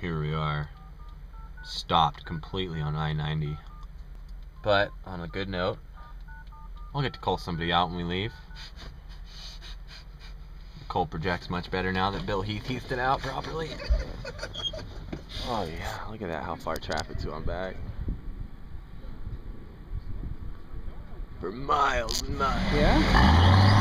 here we are, stopped completely on I-90. But on a good note, I'll get to call somebody out when we leave. Coal projects much better now that Bill Heath heathed it out properly. Oh yeah, look at that, how far traffic to on back. For miles and miles. Yeah?